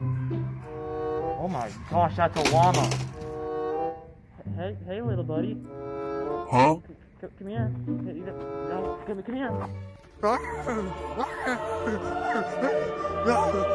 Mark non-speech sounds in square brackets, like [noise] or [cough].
Oh my gosh, that's a llama. Hey, hey, little buddy. Huh? C- come here. No, come, here. [laughs]